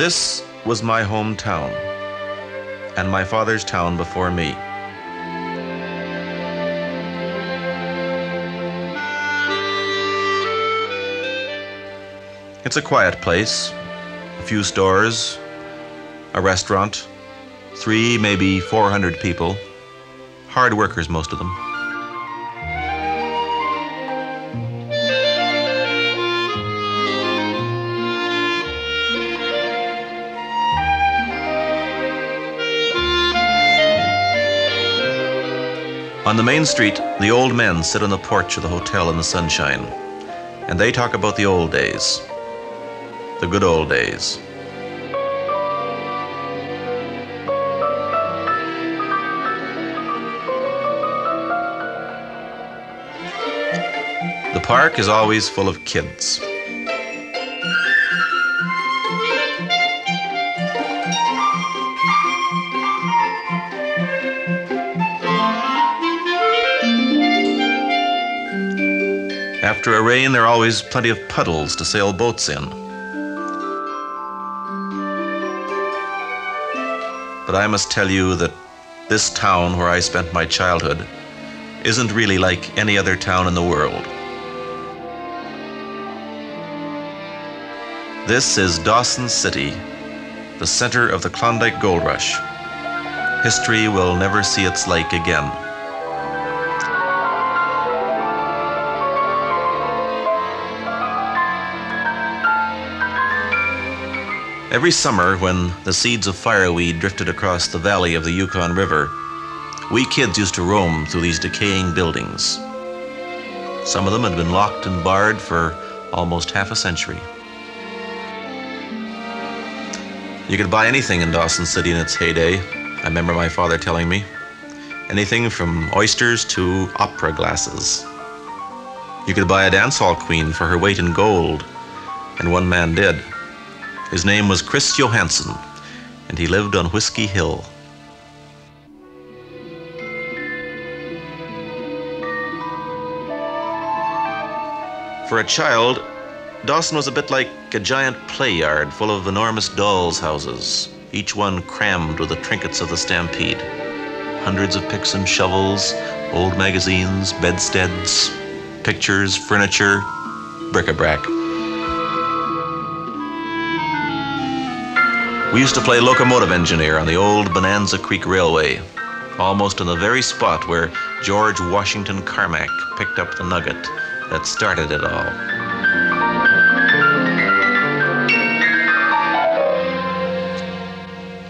This was my hometown, and my father's town before me. It's a quiet place, a few stores, a restaurant, three, maybe 400 people, hard workers, most of them. On the main street, the old men sit on the porch of the hotel in the sunshine, and they talk about the old days, the good old days. The park is always full of kids. After a rain, there are always plenty of puddles to sail boats in. But I must tell you that this town where I spent my childhood isn't really like any other town in the world. This is Dawson City, the center of the Klondike Gold Rush. History will never see its like again. Every summer, when the seeds of fireweed drifted across the valley of the Yukon River, we kids used to roam through these decaying buildings. Some of them had been locked and barred for almost half a century. You could buy anything in Dawson City in its heyday, I remember my father telling me. Anything from oysters to opera glasses. You could buy a dance hall queen for her weight in gold, and one man did. His name was Chris Johansson, and he lived on Whiskey Hill. For a child, Dawson was a bit like a giant play yard full of enormous dolls' houses, each one crammed with the trinkets of the stampede. Hundreds of picks and shovels, old magazines, bedsteads, pictures, furniture, bric-a-brac. We used to play locomotive engineer on the old Bonanza Creek Railway, almost on the very spot where George Washington Carmack picked up the nugget that started it all.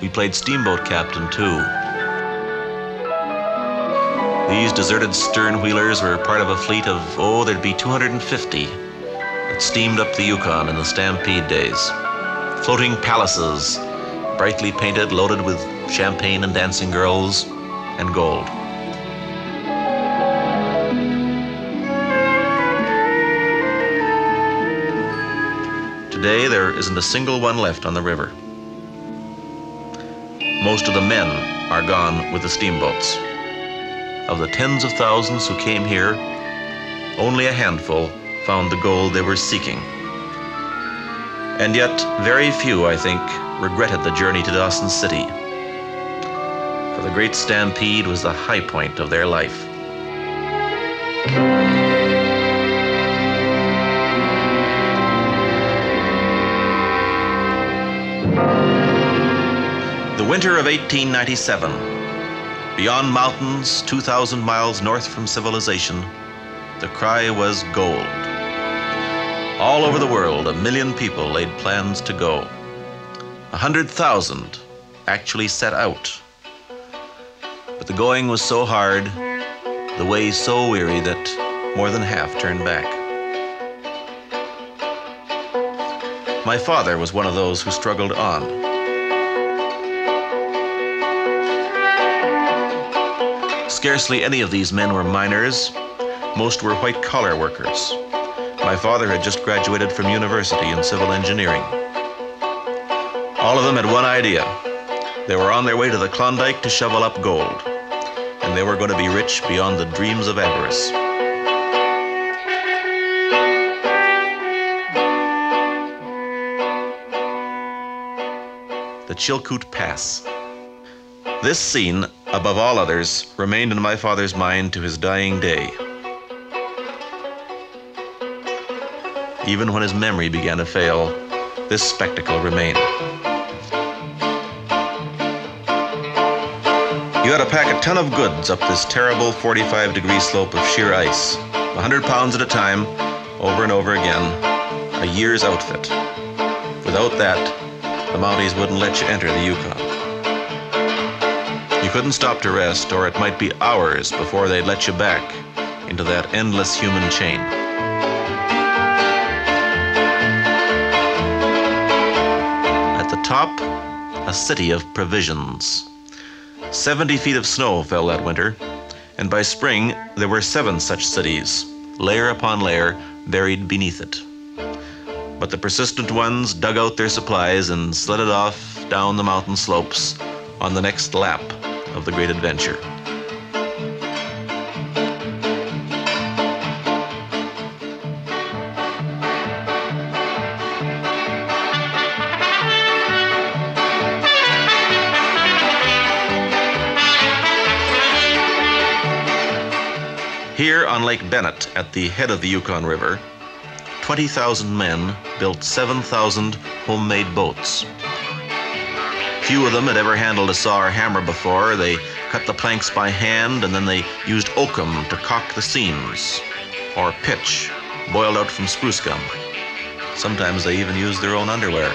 We played steamboat captain too. These deserted stern wheelers were part of a fleet of, oh, there'd be 250 that steamed up the Yukon in the stampede days. Floating palaces, brightly painted, loaded with champagne and dancing girls and gold. Today, there isn't a single one left on the river. Most of the men are gone with the steamboats. Of the tens of thousands who came here, only a handful found the gold they were seeking. And yet, very few, I think, regretted the journey to Dawson City. For the great stampede was the high point of their life. The winter of 1897. Beyond mountains, 2,000 miles north from civilization, the cry was gold. All over the world, a million people laid plans to go. A hundred thousand actually set out. But the going was so hard, the way so weary that more than half turned back. My father was one of those who struggled on. Scarcely any of these men were miners. Most were white collar workers. My father had just graduated from university in civil engineering. All of them had one idea. They were on their way to the Klondike to shovel up gold, and they were going to be rich beyond the dreams of avarice. the Chilkoot Pass. This scene, above all others, remained in my father's mind to his dying day. Even when his memory began to fail, this spectacle remained. You had to pack a ton of goods up this terrible 45 degree slope of sheer ice, 100 pounds at a time, over and over again, a year's outfit. Without that, the Mounties wouldn't let you enter the Yukon. You couldn't stop to rest, or it might be hours before they'd let you back into that endless human chain. At the top, a city of provisions. 70 feet of snow fell that winter, and by spring there were seven such cities, layer upon layer, buried beneath it. But the persistent ones dug out their supplies and sledded off down the mountain slopes on the next lap of the great adventure. Lake Bennett, at the head of the Yukon River, 20,000 men built 7,000 homemade boats. Few of them had ever handled a saw or hammer before. They cut the planks by hand and then they used oakum to caulk the seams, or pitch, boiled out from spruce gum. Sometimes they even used their own underwear.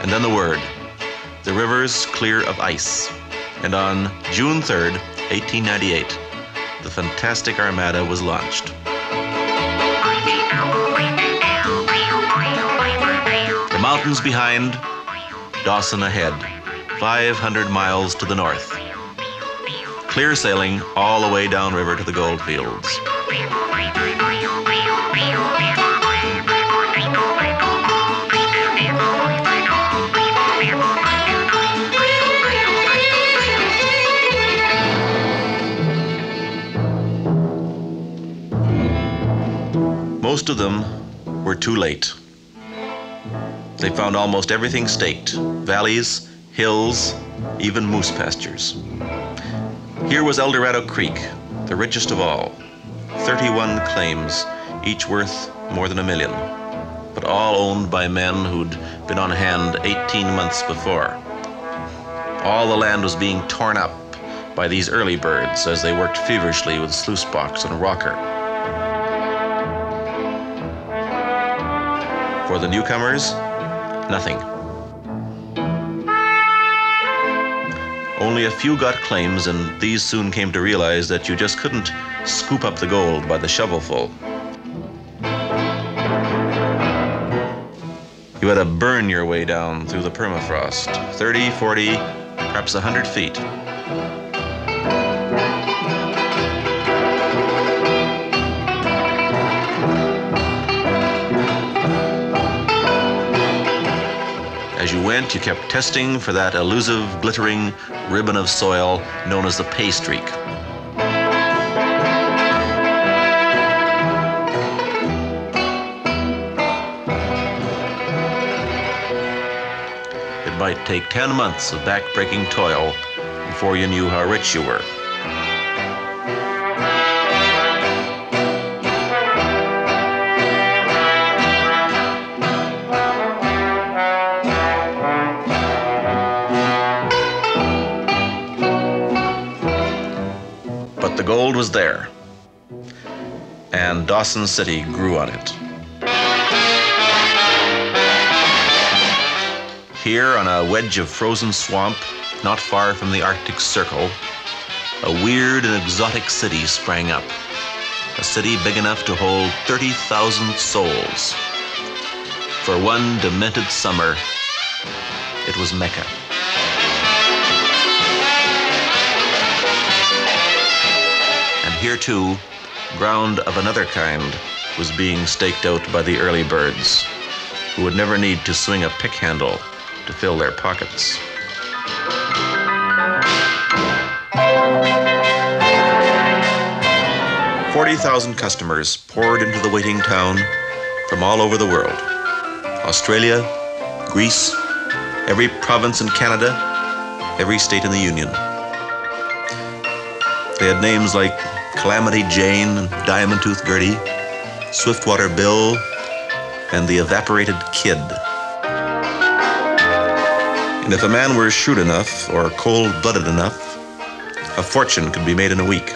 And then the word the river's clear of ice. And on June 3rd, 1898, the fantastic Armada was launched. The mountains behind, Dawson ahead, 500 miles to the north. Clear sailing all the way downriver to the gold fields. Most of them were too late. They found almost everything staked valleys, hills, even moose pastures. Here was El Dorado Creek, the richest of all 31 claims, each worth more than a million, but all owned by men who'd been on hand 18 months before. All the land was being torn up by these early birds as they worked feverishly with sluice box and rocker. For the newcomers, nothing. Only a few got claims, and these soon came to realize that you just couldn't scoop up the gold by the shovelful. You had to burn your way down through the permafrost 30, 40, perhaps 100 feet. Went, you kept testing for that elusive, glittering ribbon of soil known as the pay streak. It might take 10 months of back-breaking toil before you knew how rich you were. But the gold was there, and Dawson City grew on it. Here, on a wedge of frozen swamp, not far from the Arctic Circle, a weird and exotic city sprang up. A city big enough to hold 30,000 souls. For one demented summer, it was Mecca. Here, too, ground of another kind was being staked out by the early birds, who would never need to swing a pick handle to fill their pockets. Forty thousand customers poured into the waiting town from all over the world. Australia, Greece, every province in Canada, every state in the Union. They had names like Calamity Jane, Diamond Tooth Gertie, Swiftwater Bill, and the Evaporated Kid. And if a man were shrewd enough or cold blooded enough, a fortune could be made in a week.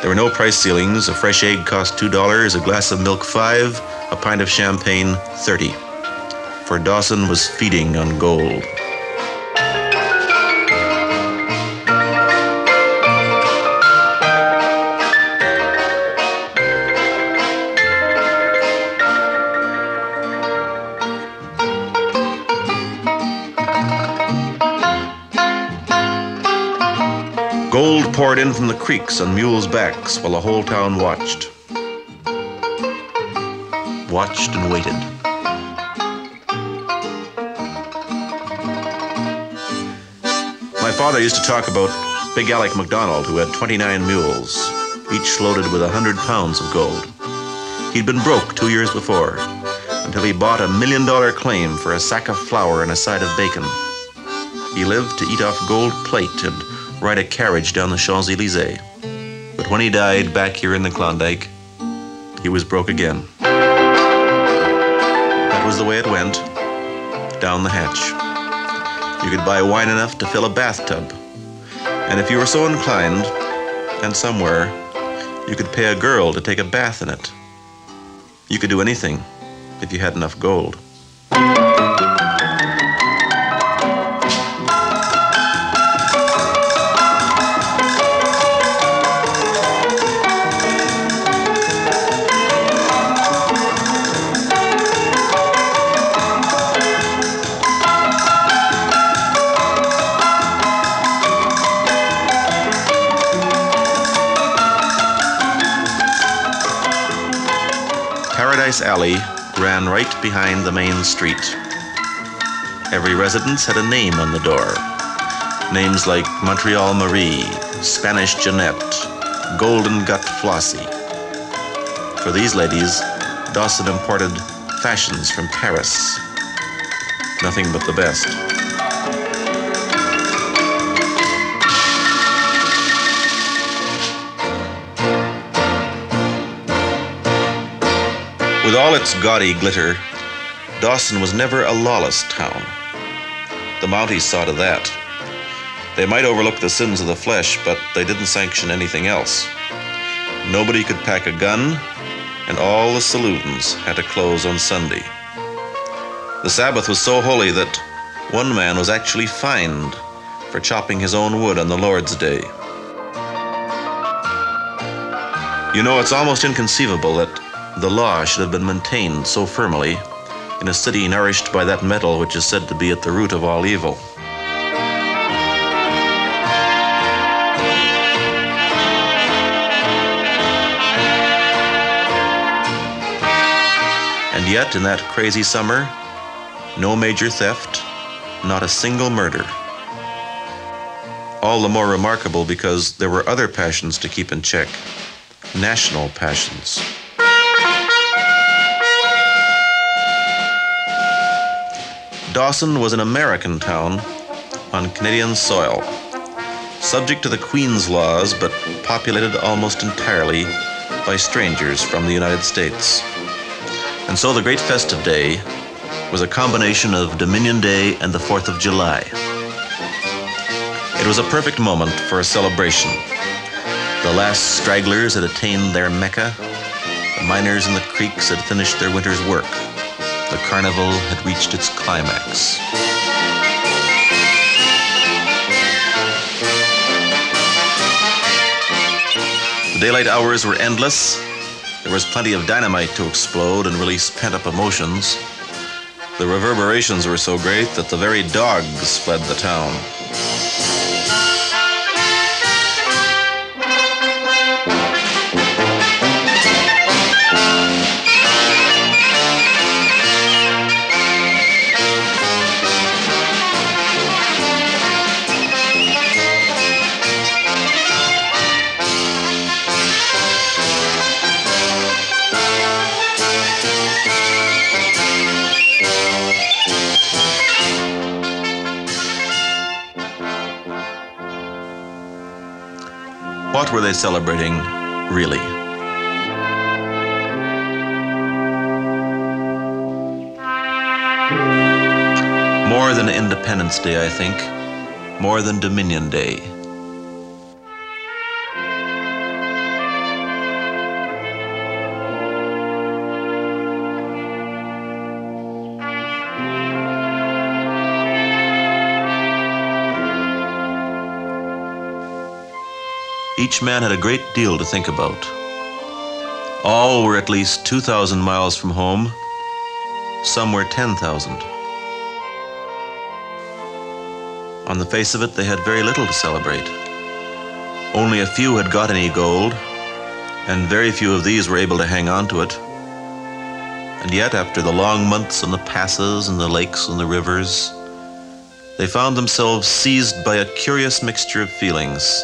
There were no price ceilings. A fresh egg cost $2, a glass of milk 5 a pint of champagne 30 For Dawson was feeding on gold. In from the creeks on mules' backs while the whole town watched. Watched and waited. My father used to talk about Big Alec MacDonald, who had 29 mules, each loaded with a 100 pounds of gold. He'd been broke two years before until he bought a million dollar claim for a sack of flour and a side of bacon. He lived to eat off gold plate and ride a carriage down the Champs Elysees. But when he died back here in the Klondike, he was broke again. That was the way it went down the hatch. You could buy wine enough to fill a bathtub. And if you were so inclined, and somewhere, you could pay a girl to take a bath in it. You could do anything if you had enough gold. Ran right behind the main street. Every residence had a name on the door. Names like Montreal Marie, Spanish Jeanette, Golden Gut Flossie. For these ladies, Dawson imported fashions from Paris. Nothing but the best. With all its gaudy glitter, Dawson was never a lawless town. The Mounties saw to that. They might overlook the sins of the flesh, but they didn't sanction anything else. Nobody could pack a gun, and all the saloons had to close on Sunday. The Sabbath was so holy that one man was actually fined for chopping his own wood on the Lord's Day. You know, it's almost inconceivable that the law should have been maintained so firmly in a city nourished by that metal which is said to be at the root of all evil. And yet, in that crazy summer, no major theft, not a single murder. All the more remarkable because there were other passions to keep in check national passions. Dawson was an American town on Canadian soil, subject to the Queen's laws, but populated almost entirely by strangers from the United States. And so the great festive day was a combination of Dominion Day and the 4th of July. It was a perfect moment for a celebration. The last stragglers had attained their Mecca, the miners in the creeks had finished their winter's work the carnival had reached its climax. The daylight hours were endless. There was plenty of dynamite to explode and release pent up emotions. The reverberations were so great that the very dogs fled the town. Were they celebrating, really? More than Independence Day, I think. More than Dominion Day. Each man had a great deal to think about. All were at least 2,000 miles from home. Some were 10,000. On the face of it, they had very little to celebrate. Only a few had got any gold, and very few of these were able to hang on to it. And yet, after the long months on the passes and the lakes and the rivers, they found themselves seized by a curious mixture of feelings,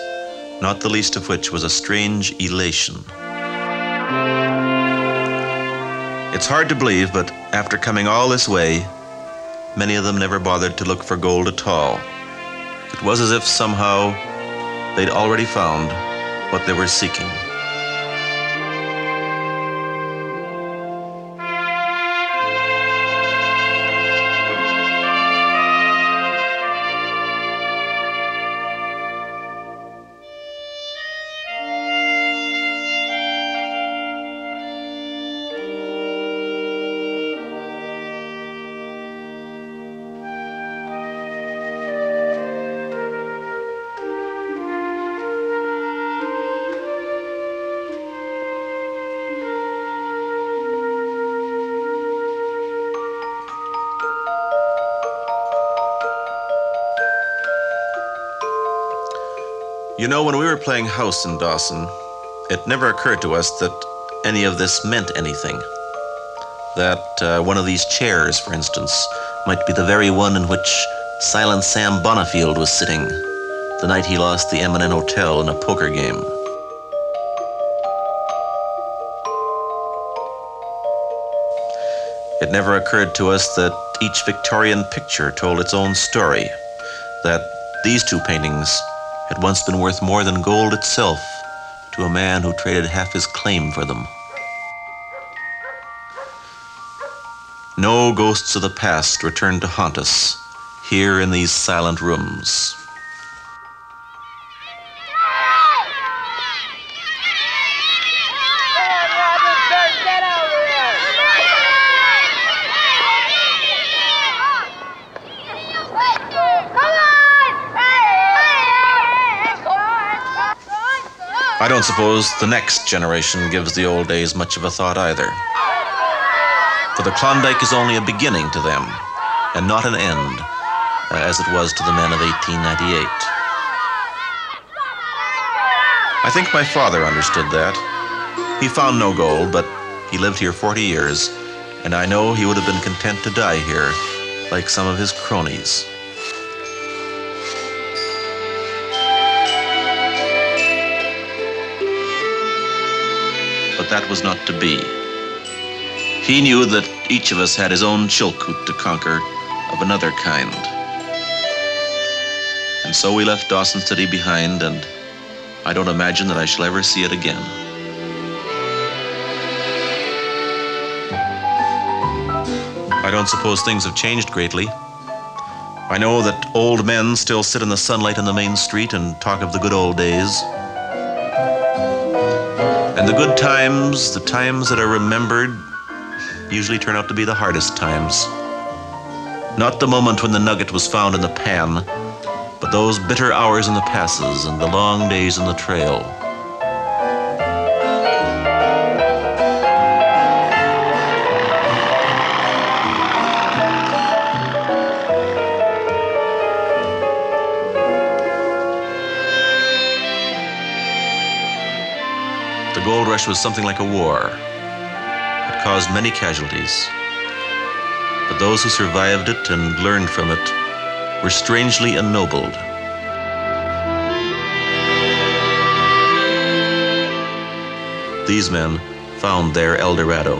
not the least of which was a strange elation. It's hard to believe, but after coming all this way, many of them never bothered to look for gold at all. It was as if somehow they'd already found what they were seeking. You know, when we were playing house in Dawson, it never occurred to us that any of this meant anything. That uh, one of these chairs, for instance, might be the very one in which Silent Sam Bonifield was sitting the night he lost the M&N Hotel in a poker game. It never occurred to us that each Victorian picture told its own story, that these two paintings had once been worth more than gold itself to a man who traded half his claim for them. No ghosts of the past return to haunt us here in these silent rooms. I don't suppose the next generation gives the old days much of a thought either. For the Klondike is only a beginning to them, and not an end, uh, as it was to the men of 1898. I think my father understood that. He found no gold, but he lived here 40 years, and I know he would have been content to die here, like some of his cronies. But that was not to be. He knew that each of us had his own Chilkoot to conquer of another kind. And so we left Dawson City behind, and I don't imagine that I shall ever see it again. I don't suppose things have changed greatly. I know that old men still sit in the sunlight on the main street and talk of the good old days. The good times, the times that are remembered, usually turn out to be the hardest times. Not the moment when the nugget was found in the pan, but those bitter hours in the passes and the long days on the trail. Rush was something like a war. It caused many casualties. But those who survived it and learned from it were strangely ennobled. These men found their El Dorado.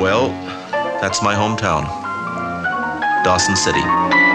Well, That's my hometown, Dawson City.